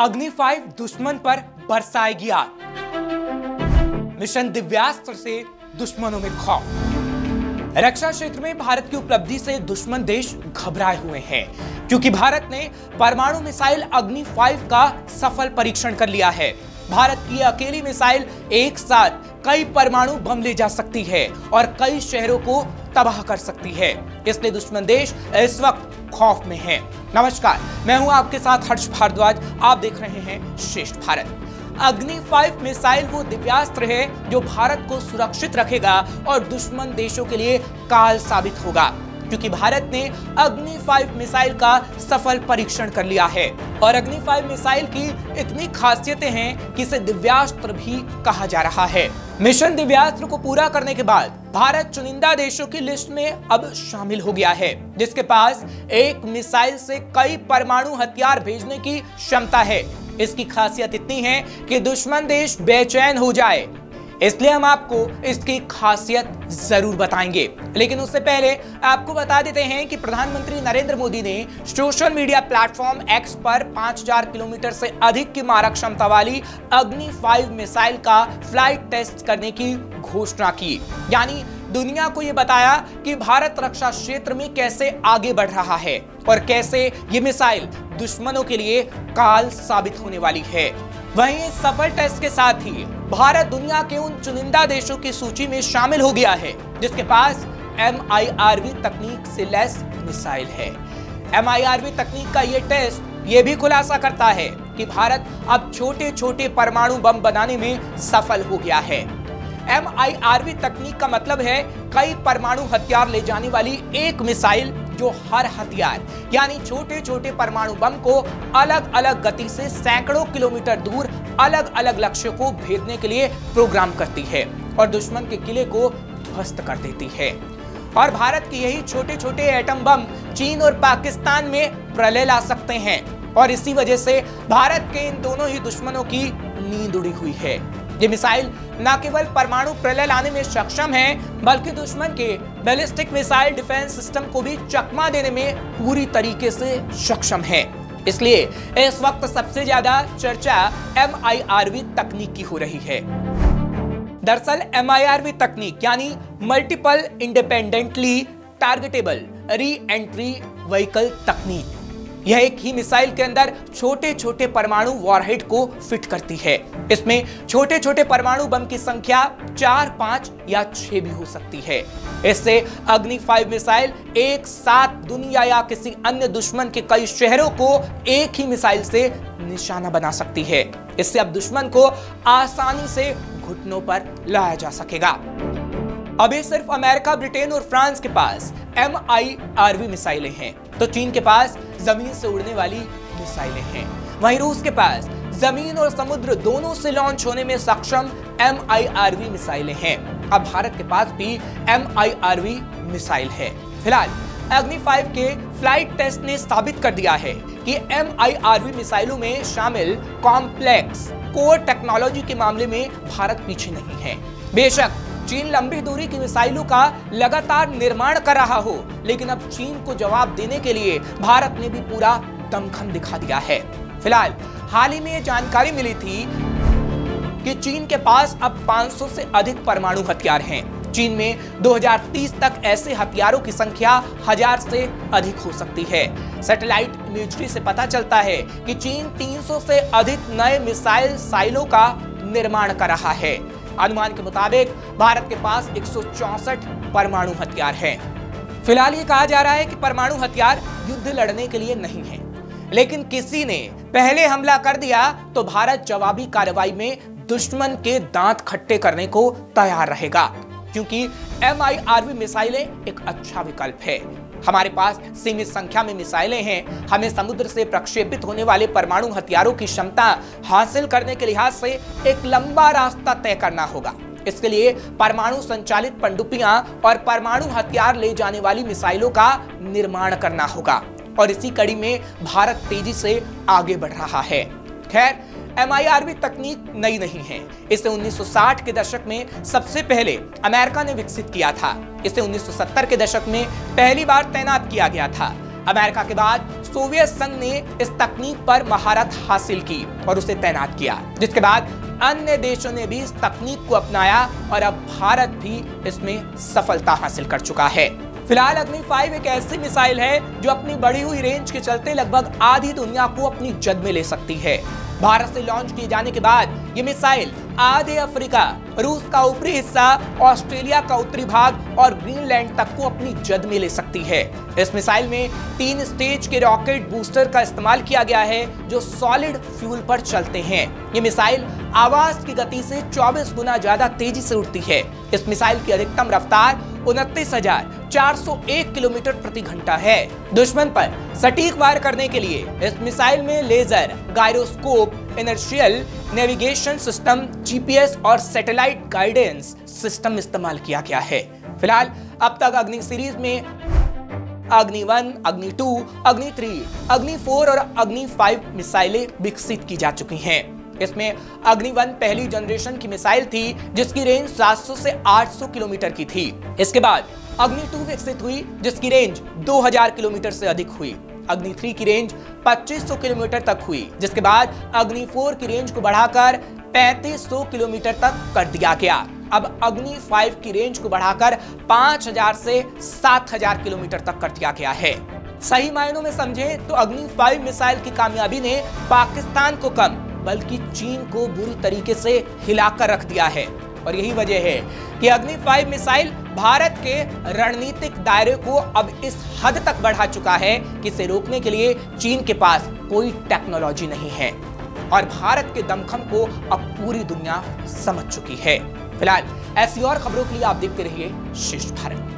अग्नि फाइव दुश्मन पर बरसाएगी आग। मिशन दिव्यास्त्र से दुश्मनों में खौफ। रक्षा क्षेत्र में भारत की उपलब्धि से दुश्मन देश घबराए हुए हैं, क्योंकि भारत ने परमाणु मिसाइल अग्नि फाइव का सफल परीक्षण कर लिया है। भारत की अकेली मिसाइल एक साथ कई परमाणु बम ले जा सकती है और कई शहरों को तबाह कर सकती है। इसलिए दुश्मन देश इस वक्त खौफ में है। नमस्कार, मैं हूँ आपके साथ हर्ष भारद्वाज। आप देख रहे हैं श्रेष्ठ भारत। अग्नि फाइव मिसाइल वो दिव्यास्त्र है जो भारत को सुरक्षित रखेगा और दुश्मन देशों के लिए काल साबित होगा, क्योंकि भारत ने अग्नि फाइव मिसाइल का सफल परीक्षण कर लिया है। और अग्नि फाइव मिसाइल की इतनी खासियतें हैं कि इसे दिव्यास्त्र भी कहा जा रहा है। मिशन दिव्यास्त्र को पूरा करने के बाद भारत चुनिंदा देशों की लिस्ट में अब शामिल हो गया है, जिसके पास एक मिसाइल से कई परमाणु हथियार भेजने की क्षमता है। इसकी खासियत इतनी है कि दुश्मन देश बेचैन हो जाए। इसलिए हम आपको इसकी खासियत ज़रूर बताएँगे। लेकिन उससे पहले आपको बता देते हैं कि प्रधानमंत्री नरेंद्र मोदी ने सोशल मीडिया प्लेटफॉर्म एक्स पर 5000 किलोमीटर से अधिक की मारक क्षमता वाली अग्नि फाइव मिसाइल का फ़्लाइट टेस्ट करने की घोषणा की। यानी दुनिया को यह बताया कि भारत रक्षा क्षेत्र में कैसे आगे बढ़ रहा है और कैसे ये मिसाइल दुश्मनों के लिए काल साबित होने वाली है। वहीं सफल टेस्ट के साथ ही भारत दुनिया के उन चुनिंदा देशों की सूची में शामिल हो गया है, जिसके पास एमआईआरवी तकनीक से लैस मिसाइल है। एमआईआरवी तकनीक का ये टेस्ट ये भी खुलासा करता है कि भारत अब छोटे छोटे परमाणु बम बनाने में सफल हो गया है। एम तकनीक का मतलब है कई परमाणु हथियार ले जाने वाली एक मिसाइल जो हर हथियार, यानी छोटे छोटे परमाणु बम को अलग अलग गति से सैकड़ों किलोमीटर दूर अलग अलग लक्ष्य को भेदने के लिए प्रोग्राम करती है और दुश्मन के किले को ध्वस्त कर देती है। और भारत की यही छोटे छोटे एटम बम चीन और पाकिस्तान में प्रलय ला सकते हैं। और इसी वजह से भारत के इन दोनों ही दुश्मनों की नींद उड़ी हुई है। ये मिसाइल न केवल परमाणु प्रलय लाने में सक्षम है, बल्कि दुश्मन के बैलिस्टिक मिसाइल डिफेंस सिस्टम को भी चकमा देने में पूरी तरीके से सक्षम है। इसलिए इस वक्त सबसे ज़्यादा चर्चा एमआईआरवी तकनीक की हो रही है। दरअसल एमआईआरवी तकनीक, यानी multiple independently targetable re entry vehicle तकनीक यह एक ही मिसाइल के अंदर छोटे छोटे परमाणु वॉरहेड को फिट करती है। इसमें छोटे छोटे परमाणु बम की संख्या चार, पाँच या छह भी हो सकती है। इससे अग्नि फाइव मिसाइल एक साथ दुनिया या किसी अन्य दुश्मन के कई शहरों को एक ही मिसाइल से निशाना बना सकती है। इससे अब दुश्मन को आसानी से घुटनों पर लाया जा सकेगा। अभी सिर्फ़ अमेरिका, ब्रिटेन और फ्रांस के पास एम आई आरवी मिसाइलें हैं। तो चीन के पास ज़मीन से उड़ने वाली मिसाइलें हैं। वहीं रूस के पास ज़मीन और समुद्र दोनों से लॉन्च होने में सक्षम एम आई आर वी मिसाइलें हैं। अब भारत के पास भी M I R V missile है। फ़िलहाल अग्नि फाइव के फ़्लाइट टेस्ट ने साबित कर दिया है कि एम आई आर वी मिसाइलों में शामिल कॉम्प्लेक्स कोर टेक्नोलॉजी के मामले में भारत पीछे नहीं है। बेशक चीन लंबी दूरी की मिसाइलों का लगातार निर्माण कर रहा हो, लेकिन अब चीन को जवाब देने के लिए भारत ने भी पूरा दमखम दिखा दिया है। फ़िलहाल, हाल ही में यह जानकारी मिली थी कि चीन के पास अब 500 से अधिक परमाणु हथियार हैं। चीन में 2030 तक ऐसे हथियारों की संख्या हज़ार से अधिक हो सकती है। सैटेलाइट इमेजरी से पता चलता है कि चीन 300 से अधिक नए मिसाइल साइलों का निर्माण कर रहा है। अनुमान के मुताबिक भारत के पास एक परमाणु हथियार हैं। फ़िलहाल ये कहा जा रहा है कि परमाणु हथियार युद्ध लड़ने के लिए नहीं है। लेकिन किसी ने पहले हमला कर दिया तो भारत जवाबी कार्रवाई में दुश्मन के दांत खट्टे करने को तैयार रहेगा, क्योंकि एम मिसाइलें एक अच्छा विकल्प है। हमारे पास सीमित संख्या में मिसाइलें हैं। हमें समुद्र से प्रक्षेपित होने वाले परमाणु हथियारों की क्षमता हासिल करने के लिहाज से एक लंबा रास्ता तय करना होगा। इसके लिए परमाणु संचालित पंडुपियाँ और परमाणु हथियार ले जाने वाली मिसाइलों का निर्माण करना होगा। और इसी कड़ी में भारत तेज़ी से आगे बढ़ रहा है। खैर एम तकनीक नई नहीं है। इसे 1960 के दशक में सबसे पहले अमेरिका ने विकसित किया था। इसे 1970 के दशक में पहली बार तैनात किया गया था। अमेरिका के बाद सोवियत संघ ने इस तकनीक पर महारत हासिल की और उसे तैनात किया। जिसके बाद अन्य देशों ने भी इस तकनीक को अपनाया और अब भारत भी इसमें सफलता हासिल कर चुका है। फ़िलहाल अग्नि फाइव एक ऐसी मिसाइल है जो अपनी बढ़ी हुई रेंज के चलते लगभग आधी दुनिया को अपनी जद में ले सकती है। भारत से लॉन्च किए जाने के बाद ये मिसाइल आधे अफ्रीका, रूस का ऊपरी हिस्सा, ऑस्ट्रेलिया का उत्तरी भाग और ग्रीनलैंड तक को अपनी जद में ले सकती है। इस मिसाइल में तीन स्टेज के रॉकेट बूस्टर का इस्तेमाल किया गया है, जो सॉलिड फ्यूल पर चलते हैं। ये मिसाइल आवाज़ की गति से 24 गुना ज़्यादा तेज़ी से उड़ती है। इस मिसाइल की अधिकतम रफ्तार उनतीस किलोमीटर प्रति घंटा है। दुश्मन पर सटीक वार करने के लिए इस मिसाइल में laser, gyroscope, inertial navigation system, GPS और सैटेलाइट गाइडेंस सिस्टम इस्तेमाल किया गया है। फ़िलहाल, अब तक अग्नि सीरीज़ में अग्नि वन, अग्नि टू, अग्नि थ्री, अग्नि फोर और अग्नि फाइव मिसाइलें विकसित की जा चुकी हैं। इसमें अग्नि वन पहली जनरेशन की मिसाइल थी, जिसकी रेंज 700 से 800 किलोमीटर की थी। इसके बाद अग्नि टू विकसित हुई, जिसकी रेंज 2000 किलोमीटर से अधिक हुई। अग्नि थ्री की रेंज 2500 किलोमीटर तक हुई, जिसके बाद अग्नि फोर की रेंज को बढ़ाकर 3500 किलोमीटर तक कर दिया गया। अब अग्नि फाइव की रेंज को बढ़ाकर 5000 से 7000 किलोमीटर तक कर दिया गया है। सही मायनों में समझे तो अग्नि फाइव मिसाइल की कामयाबी ने पाकिस्तान को कम बल्कि चीन को बुरी तरीके से हिलाकर रख दिया है। और यही वजह है कि अग्नि फाइव मिसाइल भारत के रणनीतिक दायरे को अब इस हद तक बढ़ा चुका है कि इसे रोकने के लिए चीन के पास कोई टेक्नोलॉजी नहीं है। और भारत के दमखम को अब पूरी दुनिया समझ चुकी है। फ़िलहाल ऐसी और खबरों के लिए आप देखते रहिए श्रेष्ठ भारत।